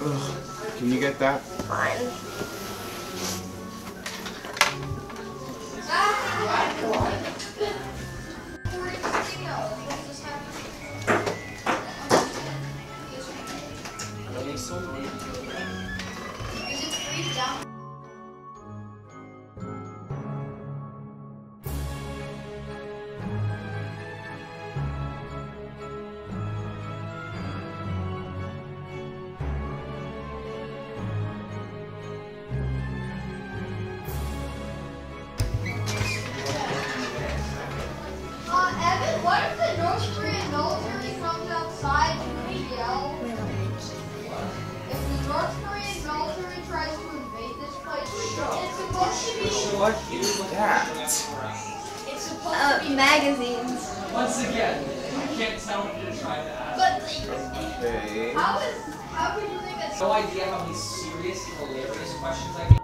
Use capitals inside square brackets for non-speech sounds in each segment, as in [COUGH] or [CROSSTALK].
Ugh. Can you get that? Fine. Uh, comes outside and we yell? If the North Korean military tries to invade this place, it's supposed to be. What is that? It's supposed Uh, to be. magazines. Once again, I can't tell what you're trying to ask. But Okay. how is how could you think it's No idea how many serious, hilarious questions I get.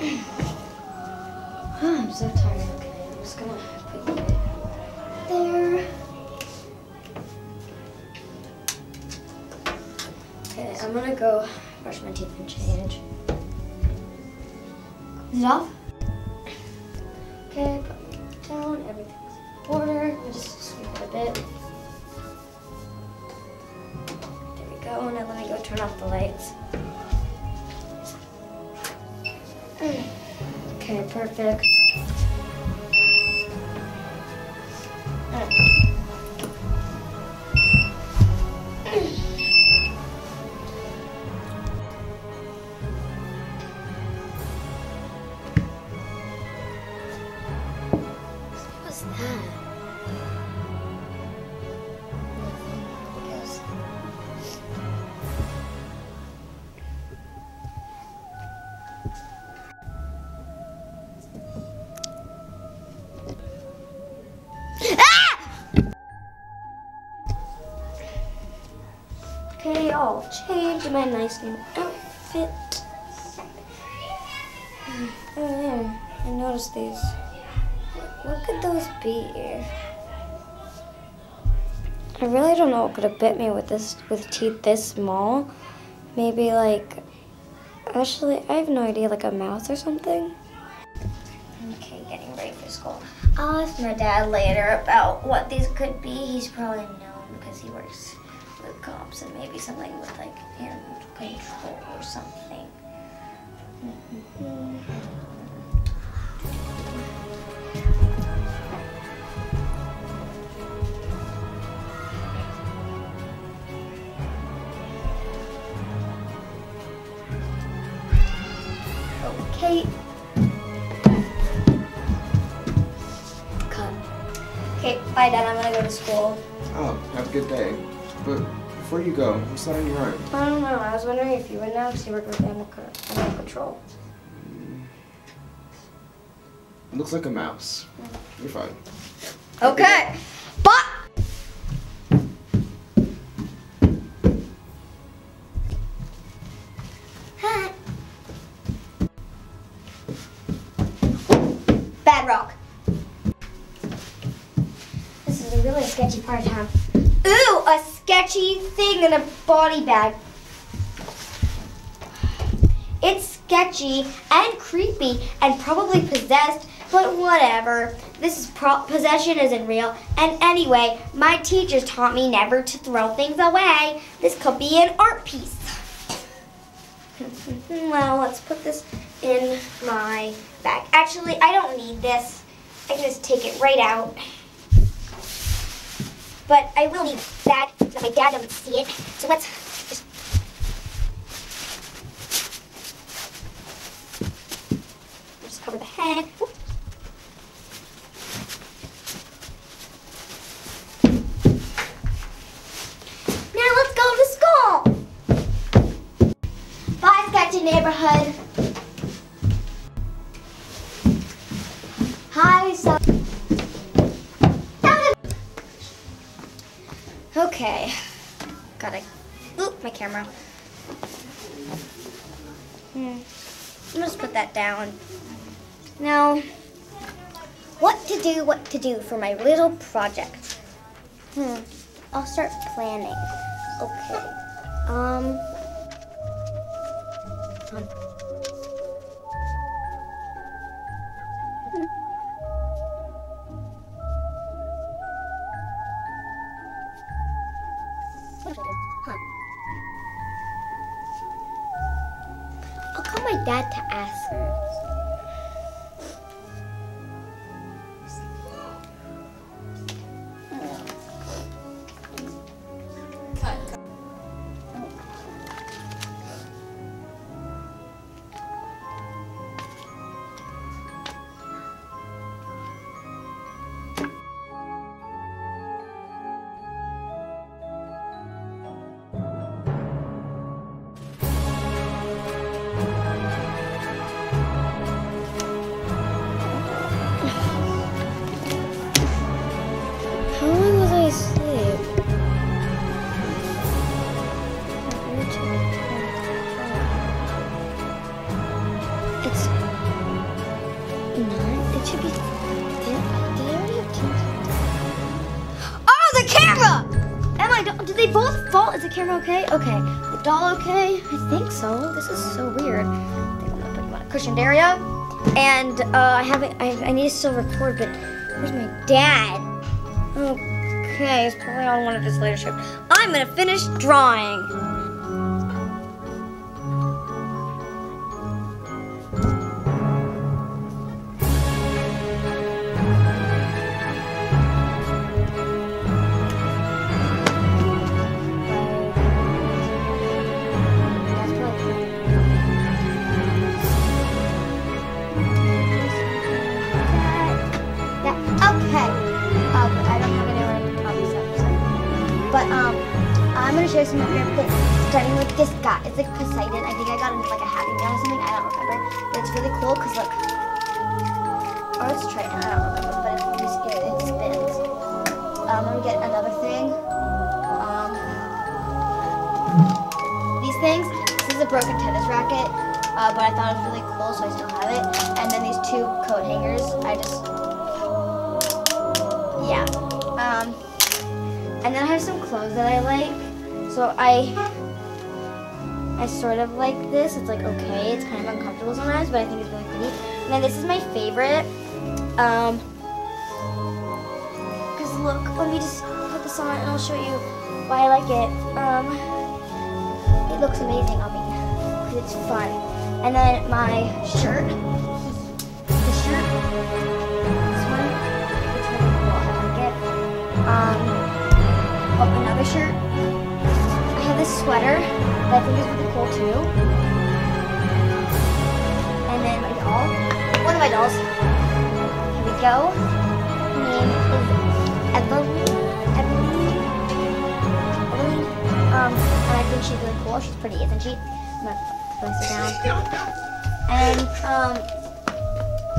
[SIGHS] I'm so tired. Okay, I'm just gonna I'm gonna go brush my teeth and change. Is it off? Okay, put down. Everything's in order. Me just sweep it a bit. There we go. Now let me go turn off the lights. Okay, perfect. Okay, I'll change my nice new outfit. Oh, there. I noticed these. What could those be? I really don't know what could have bit me with this with teeth this small. Maybe like actually I have no idea, like a mouse or something. Okay, getting ready for school. I'll ask my dad later about what these could be. He's probably known because he works with cops and maybe something with like animal control or something. Okay. Okay, bye, Dad. I'm gonna go to school. Oh, have a good day. But before you go, what's that on your arm? I don't know. I was wondering if you would know because you work with animal, animal control. It looks like a mouse. Mm. You're fine. Okay. But. Hi. Bad rock. This is a really sketchy part of town. Ooh, a sketchy thing in a body bag. It's sketchy and creepy and probably possessed, but whatever. This is possession isn't real. And anyway, my teachers taught me never to throw things away. This could be an art piece. [LAUGHS] well, let's put this in my bag. Actually, I don't need this. I can just take it right out. But I will that so that my dad doesn't see it. So let's just just cover the head. Whoop. Now let's go to school. Bye, sketchy neighborhood. Hi, so. Okay. Gotta. Oop, my camera. Hmm. Just put that down. Now, what to do, what to do for my little project. Hmm. I'll start planning. Okay. Um. I'll call my dad to ask Oh, the camera! Am I? Did they both fall? Is the camera okay? Okay. The doll okay? I think so. This is so weird. I'm on a cushioned area. And uh, I haven't. I, I need to still record, but where's my dad? Okay, it's probably on one of his later shows. I'm gonna finish drawing. Starting with this guy. It's like Poseidon. I think I got him like a happy meal or something. I don't remember. But it's really cool because look. Or it's Triton. I don't remember. But it just it, it spins. Um, let me get another thing. Um, these things. This is a broken tennis racket. Uh, but I thought it was really cool, so I still have it. And then these two coat hangers. I just yeah. Um, and then I have some clothes that I like. So I, I sort of like this. It's like okay. It's kind of uncomfortable sometimes, but I think it's really pretty. And then this is my favorite. Um, cause look, let me just put this on and I'll show you why I like it. Um, it looks amazing on me. 'cause it's fun. And then my shirt. The shirt. This one. It's really cool. I like it. Um, oh, another shirt. This sweater that I think is really cool too. And then my doll. One of my dolls. Here we go. Her name is Evelyn. Evelyn. Evelyn. Um, and I think she's really cool. She's pretty, isn't she? I'm gonna place her down. And um,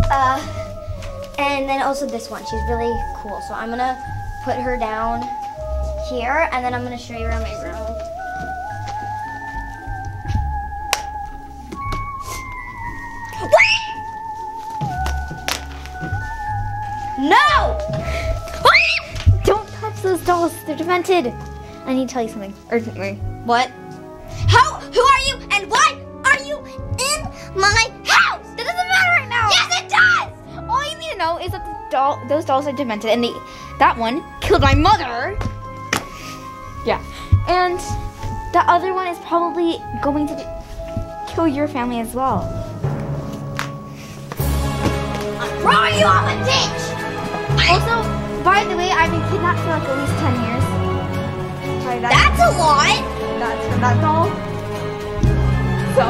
uh. And then also this one, she's really cool. So I'm gonna put her down here and then I'm gonna show you around my room. They're demented. I need to tell you something urgently. What? How? Who are you and why are you in my house? That doesn't matter right now. Yes, it does! All you need to know is that the doll, those dolls are demented, and they, that one killed my mother. Yeah, and the other one is probably going to kill your family as well. Throwing you off a ditch! Kidnapped for like at least ten years. Sorry, that's, That's a lot! that's from that doll. So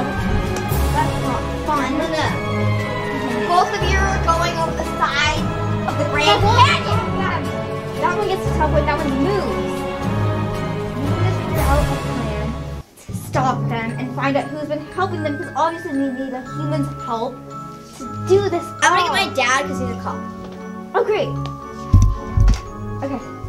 that's not fun. Mm-hmm. Both of you are going over the side of the Grand That Canyon. That one gets to tell when that one moves. We need to figure out a plan to stop them and find out who's been helping them because obviously we need a human's help to do this. I'm gonna get my dad because he's a cop. Oh, great. Okay.